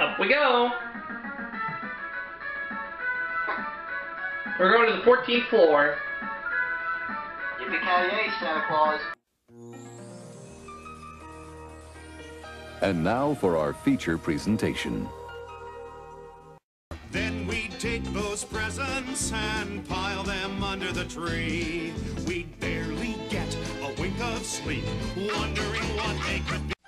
Up we go. We're going to the 14th floor. Yippee-ki-yay, Santa Claus. And now for our feature presentation. Take those presents and pile them under the tree. We'd barely get a wink of sleep, wondering what they could be.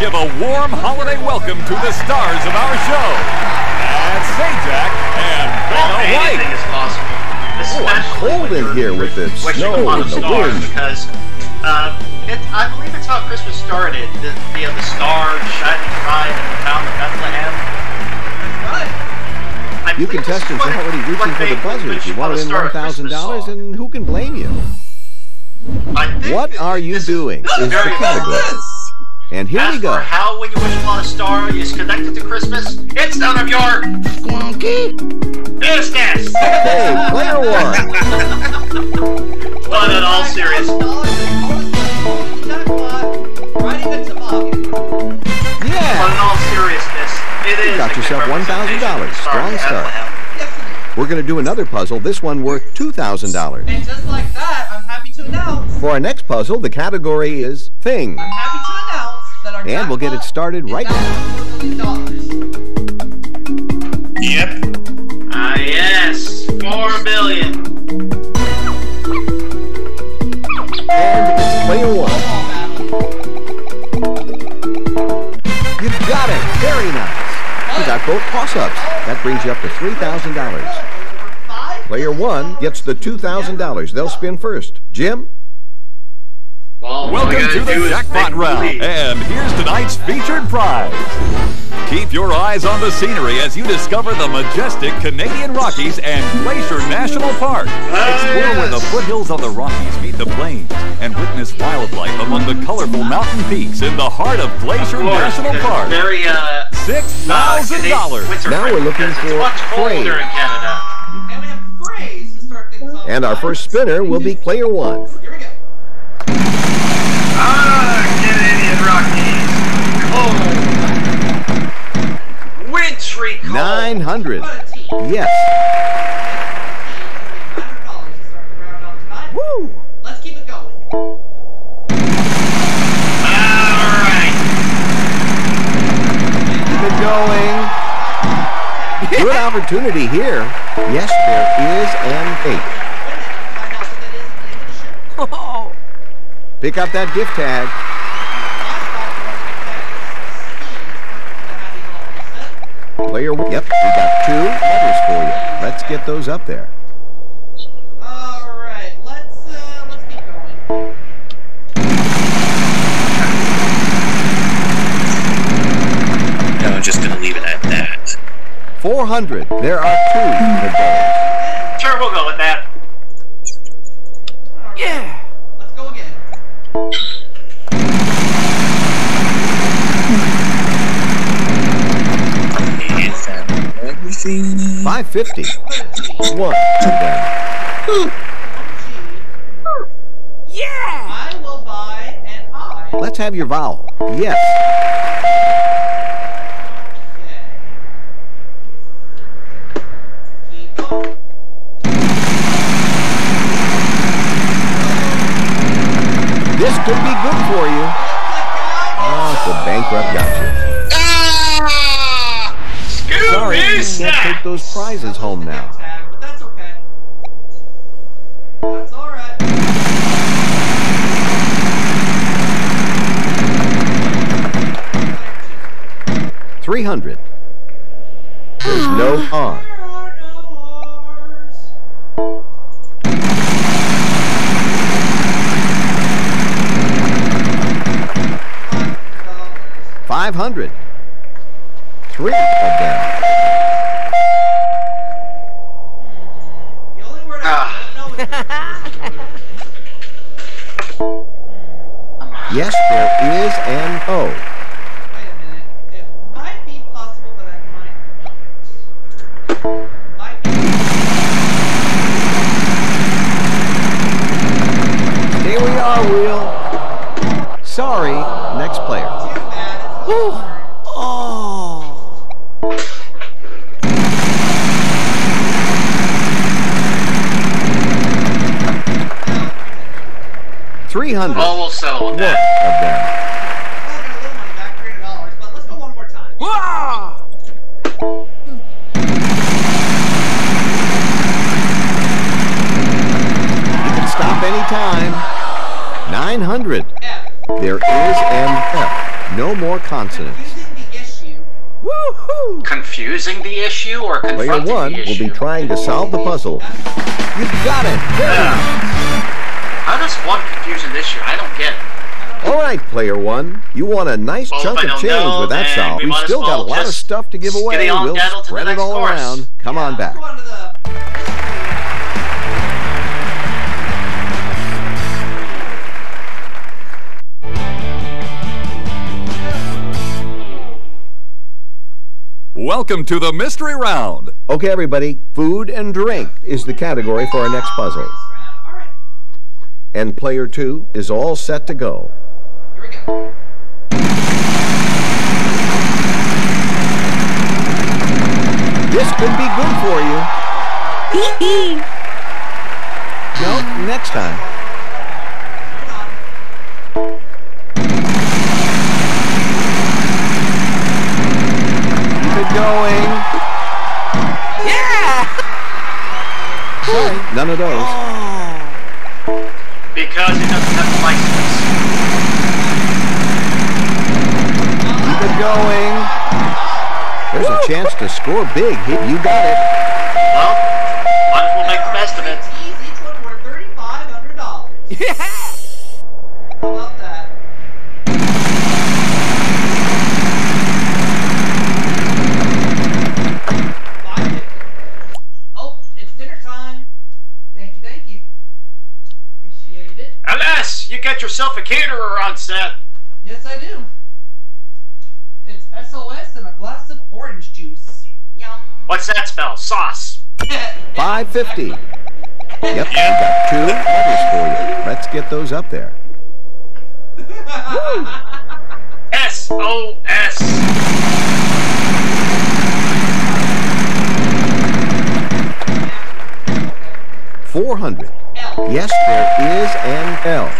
Give a warm holiday welcome to the stars of our show. That's Sajak and Bella White. Anything is possible. Oh, I'm cold in here with this wishing snow upon and a the star, wind. Because uh, it, I believe it's how Christmas started. The, the, the star shining bright in the town of Bethlehem. right. I You believe this is contestants what- are already reaching for the buzzer. If you want to win $1,000, and who can blame you? I think What are you this is doing? Is the very category. Important. And here As we go. for how when you wish upon a star is connected to Christmas, it's none of your Squonky. business. Hey, player one. but in all seriousness, Riding a toboggan. but in all seriousness, it is. got a good yourself $1,000. representation of the star Strong of start. Bethlehem. Yes, it is. We're going to do another puzzle, this one worth $2,000. And just like that, I'm happy to announce, For our next puzzle, the category is Thing. I'm happy to announce that our And we'll get it started right now now. $4 million. Yep. Ah, yes, four billion. And it's player one. Ball battle. You got it. Very nice. You got both toss-ups. That brings you up to $3,000. Player one gets the $2,000. They'll spin first. Jim? Well, all Welcome gotta the jackpot make round. And here's tonight's featured prize. Keep your eyes on the scenery as you discover the majestic Canadian Rockies and Glacier National Park. Explore where the foothills of the Rockies meet the plains and witness wildlife among the colorful mountain peaks in the heart of Glacier Of course, National Park. it's Very uh. Six uh, thousand Canadian dollars. winter Now we're looking for much colder praise. in Canada. And we have praise to start things off. And our first spinner will be player one. Here we go. Ah, Canadian Rockies. Cold. Wintry cold. 900. What a team. Yes. $900 to start the round off tonight. Woo. Let's keep it going. Alright. Keep it going. Good opportunity here. Yes, there is an eight. Find out what that is at the end of the show. Pick up that gift tag. Player. Yep, we got two letters for you. Let's get those up there. Alright, let's uh let's keep going. No, I'm just gonna leave it at that. 400. There are two involved. Sure, we'll go with that. Yeah. Let's go again. And found everything. 550. One of them. I will buy an eye. Let's have your vowel. Yes. can't take those prizes home now. Three hundred. There's no harm. Five hundred. Three of them. Yes, there is an O. Oh. 300. Oh, we'll settle on that. Of them. You can stop anytime. 900. F. There is an F. No more consonants. Confusing the issue Woohoo! Confusing the issue or confusing the issue? Player one will be trying to solve the puzzle. You've got it. There yeah nice. How does one confuse an issue? I don't get it. All right, player one. You want a nice Well, chunk of change know, with that then solve. we We've still got a lot of stuff to give away. skitty We'll daddle to the spread it all course. around. Come on Yeah, back. On to the Welcome to the mystery round. Okay, everybody. Food and drink is the category for our next puzzle. And player two is all set to go. Here we go. This could be good for you. no, next time. Keep it going. Yeah! Sorry, none of those. It doesn't have the. Keep it going. There's a chance to score big. You got it. Well, might as well make the best of it. Tees, each one worth thirty-five hundred dollars. Yeah. How about that? Five fifty. Oh, it's dinner time. Thank you, thank you. Appreciate it. Unless you get yourself a caterer on set. Yes, I do. It's SOS and a glass of orange juice. Yum. What's that spell? Sauce. 550. Yep, we got two letters for you. Let's get those up there. S O S. Four hundred. Yes, there is an L.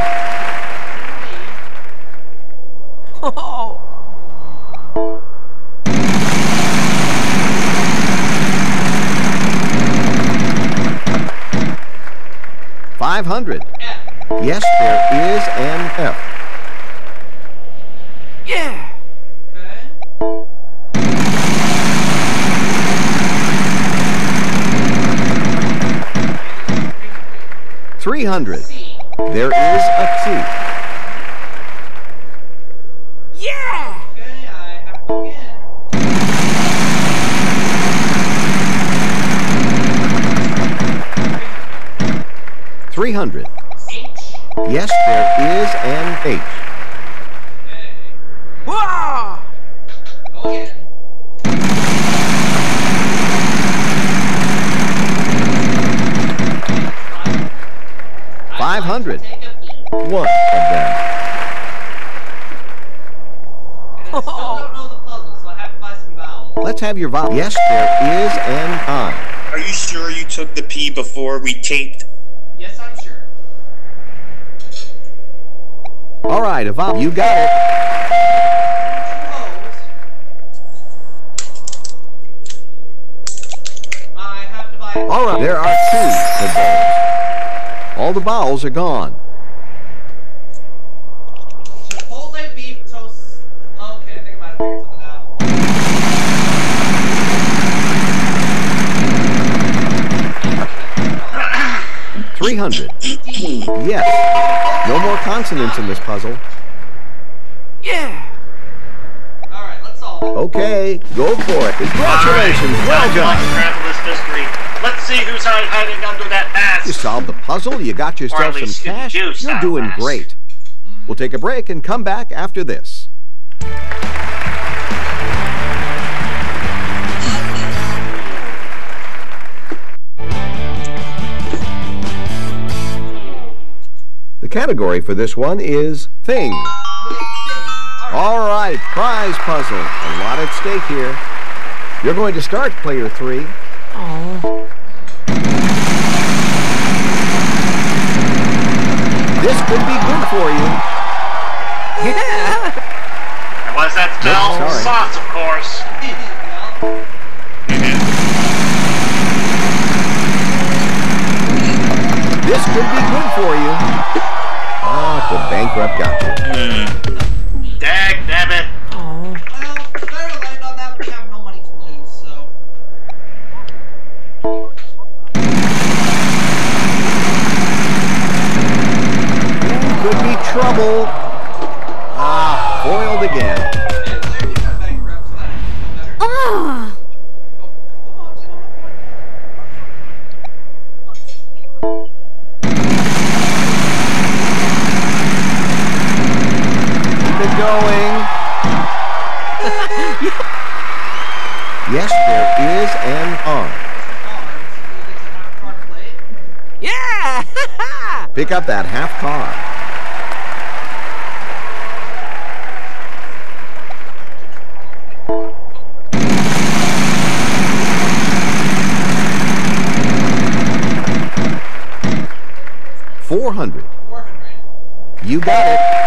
Five hundred. F. Yes, there is an F. Okay. Three hundred. There is a T. 300. H. Yes, there is an H. Wow! Go again. Five hundred. One of them. Let's have your vowels. Yes, there is an I. Are you sure you took the P before we taped All right, Evolve, you got it. I have to buy. All right, there are two. All the vowels are gone. Chipotle beef toast. Okay, I think I might have figured something out. 300. Yes. No more consonants in this puzzle. Yeah. Alright, let's solve it. Okay, go for it. Congratulations. Alright, Well done. unravel mystery. Let's see who's hiding under that mask. You solved the puzzle, you got yourself some least you cash. You're doing that. great. We'll take a break and come back after this. Category for this one is Thing. Alright. Prize puzzle. A lot at stake here. You're going to start, player three. This could be good for you. Yeah. And what's that spell? sorry. Sauce, of course. This could be good for you. Bankrupt got you. Mm. Pick up that half car. Four hundred. You got it.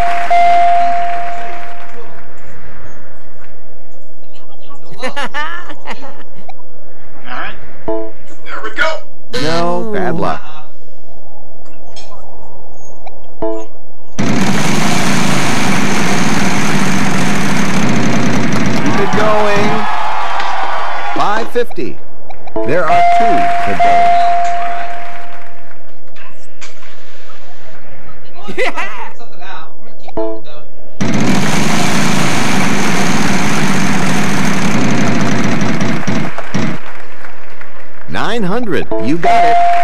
550. There are two good balls. Yeah! Nine hundred. You got it.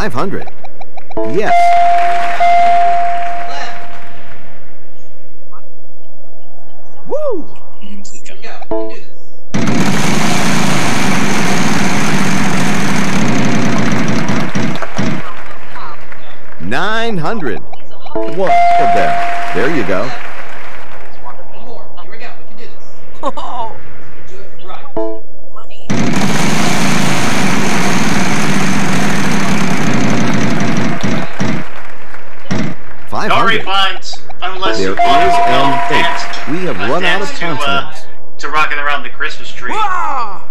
500. Yes. Woo! Nine hundred. What? There. There you go. Five No hundred. unless There you is want to an dance. eight. We have run out of dance to, uh, to rocking around the Christmas tree. Ah!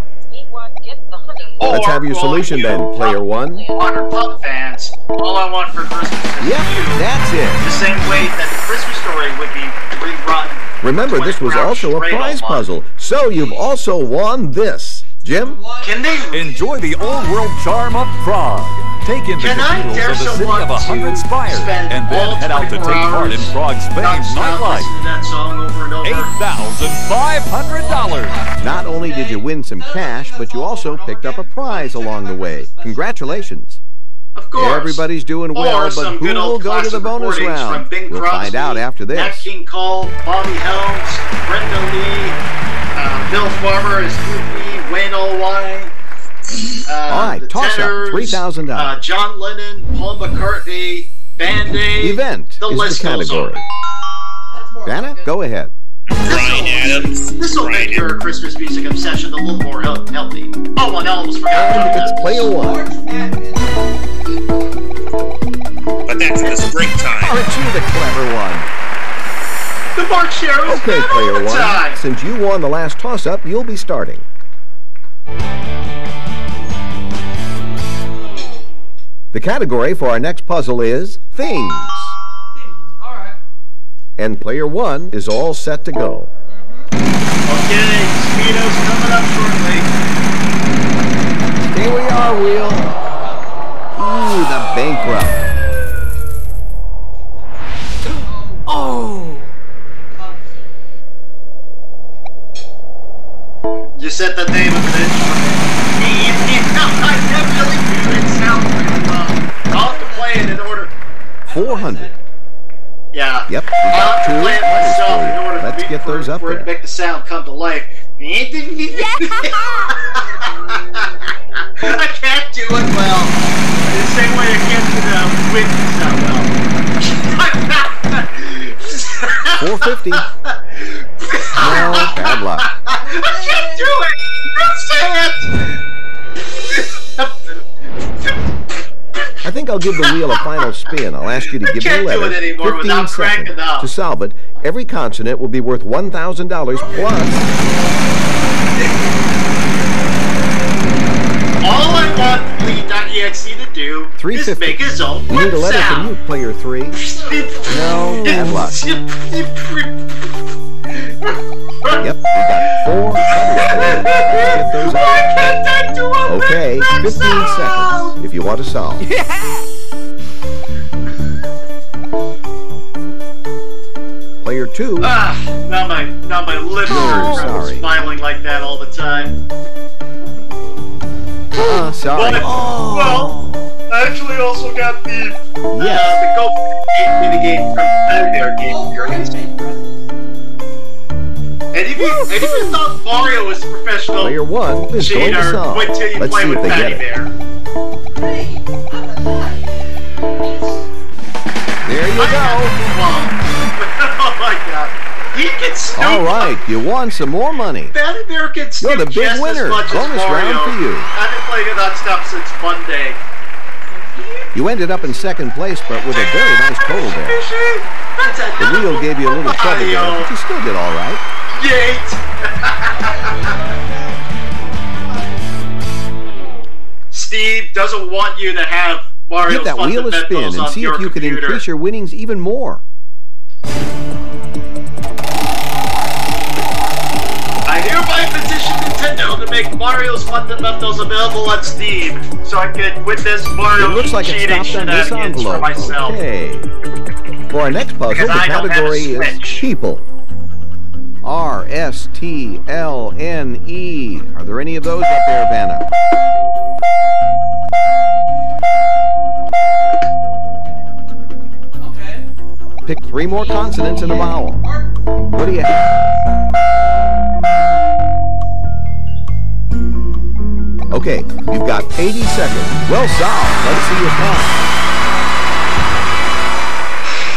Or Let's have your for all solution you then, player one. Water Pup fans, all I want for Christmas is Yep, you. that's it. The same way that the Christmas story would be rerun. Remember, this was also a prize puzzle, so you've also won this. Jim? Can they? Enjoy the old world charm of Prague. Take in the Can cathedrals of the city of a hundred spires, and then head out to take part in hours Prague's famed nightlife. listening to that song over and over? Eight thousand five hundred dollars. Not only did you win some cash, but you also picked up a prize along the way. Congratulations. Of course. Everybody's doing well, or but who will go to the bonus round? From Bing We'll find out after Nat this. King Cole, Bobby Helms, Brenda Lee, uh, Bill Farmer as Goofy, Wayne Allwine. Uh, All right, the toss up, tenors, $3,000. Uh, John Lennon, Paul McCartney, Band Aid. Event the is list the goes on. category. Vanna, go ahead. Bryan Adams. This will make your Christmas music obsession a little more healthy. Oh, and I almost forgot. And John it's player one. March Madness. But that's in the springtime. Aren't you the clever one? The Mark Sharrows Okay, all player the one. time. Since you won the last toss-up, you'll be starting. The category for our next puzzle is things. Things. Alright. And player one is all set to go. Okay, Speedo's coming up shortly. Here we are, Wheel. Ooh, the bankrupt. Oh! Said the name of the instrument. I do it. Sounds well. I'll have to play it in order. 400. Yeah. Yep, I'll have to play it myself in order Let's to get for, those up for it to there. make the sound come to life. I can't do it well. The same way I can't do the wind sound well. 450. No, bad luck. It! I think I'll give the wheel a final spin. I'll ask you to I give me a letter. it anymore 15 without cracking seconds. up. To solve it, every consonant will be worth $1,000 plus. All I want Lee.exe to do is 350. make his own We need a letter from you, sound. player three. No, bad luck. Yep, we got four. Get those up. Why can't I do a Okay, word 15 sound? seconds if you want to solve. Player two, Ah, now my now my lips Oh, are sorry. smiling like that all the time. uh, sorry. But, well, I actually also got the Yes. uh, the Go mini game from Saturday Game Oh, Experience. birthday presents. And if you and if you thought Mario was a professional Player one is going to cheater, solve. wait till you Let's play see with if they Patty get it. Bear. Hey, I'm a nut. There you I go. oh my god. He can snoop All right, you won some more money. Patty Bear snoop You're the big winner. Bonus round for you. I've been playing it nonstop since Monday. You ended up in second place, but with a very nice total there. The wheel gave you a little trouble there, but you still did all right. Yeet. Steve doesn't want you to have Mario's Give that wheel a spin and see if you can increase your winnings even more. I hereby petition Nintendo to make Mario's fundamentals available on Steam, so I can witness Mario It looks like it's cheating stopped on this shenanigans for envelope. myself. Okay. For our next puzzle, Because the I don't have a category is people. R S T L N E. Are there any of those up there, Vanna? Okay. Pick three more consonants and a vowel. What do you have? Okay, you've got 80 seconds. Well solved. Let's see your time.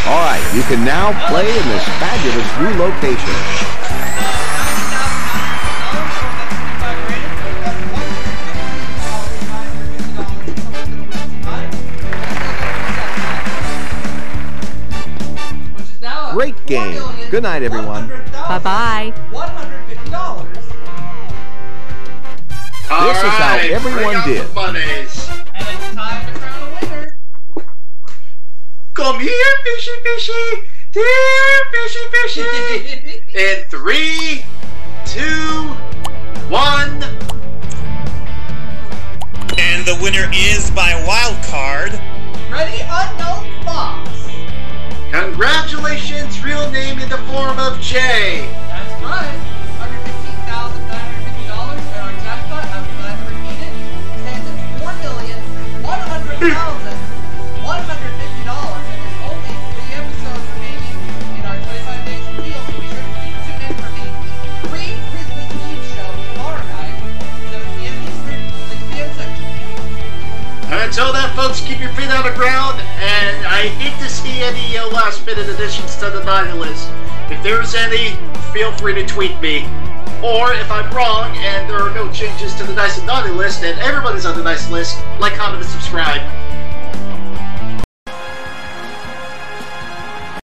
All right, you can now play in this fabulous new location. great game. Good night, everyone. Bye-bye. All this right, is how everyone did. Come here, fishy fishy. Dear fishy fishy. In three, two, one. And the winner is by wild card. Ready, unknown fox. Congratulations, real name in the form of J. That's right. To the naughty list. If there's any, feel free to tweet me. Or if I'm wrong and there are no changes to the nice and naughty list and everybody's on the nice list, like, comment, and subscribe.